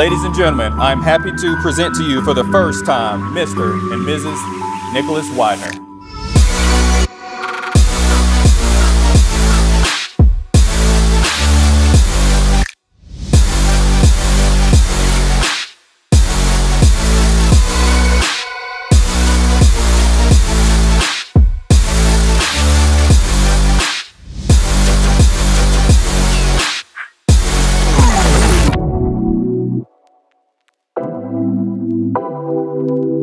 Ladies and gentlemen, I'm happy to present to you for the first time Mr. and Mrs. Nicholas Widener.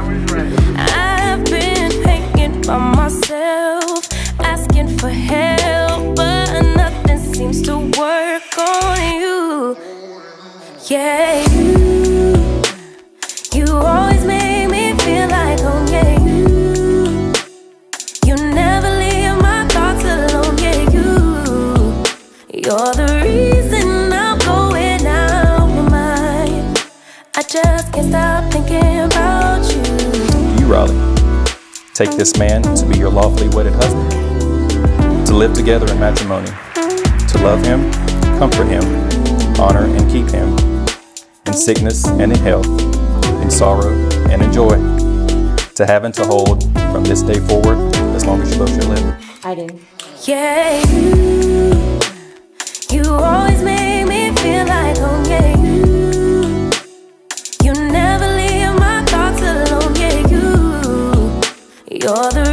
I've been hanging by myself, asking for help, but nothing seems to work on you. Yeah, you, you always make me feel like home. Yeah, you, you never leave my thoughts alone. Yeah, you, you're the reason I'm going out my mind. I just can't stop thinking about Raleigh, take this man to be your lawfully wedded husband, to live together in matrimony, to love him, comfort him, honor and keep him, in sickness and in health, in sorrow and in joy, to have and to hold from this day forward as long as you both shall live. I do. Yeah, you're the